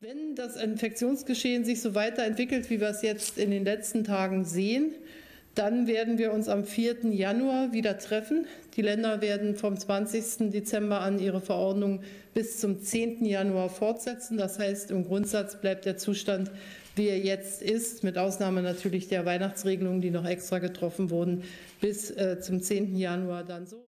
Wenn das Infektionsgeschehen sich so weiterentwickelt, wie wir es jetzt in den letzten Tagen sehen, dann werden wir uns am 4. Januar wieder treffen. Die Länder werden vom 20. Dezember an ihre Verordnung bis zum 10. Januar fortsetzen. Das heißt, im Grundsatz bleibt der Zustand, wie er jetzt ist, mit Ausnahme natürlich der Weihnachtsregelungen, die noch extra getroffen wurden, bis äh, zum 10. Januar dann so.